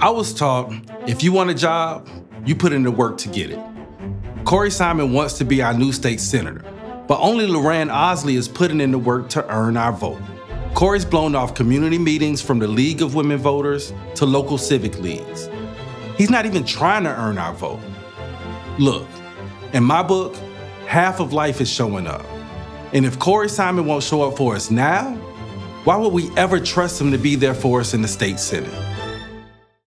I was taught if you want a job, you put in the work to get it. Corey Simon wants to be our new state senator, but only Loranne Ausley is putting in the work to earn our vote. Corey's blown off community meetings from the League of Women Voters to local civic leagues. He's not even trying to earn our vote. Look, in my book, half of life is showing up. And if Corey Simon won't show up for us now, why would we ever trust him to be there for us in the state senate?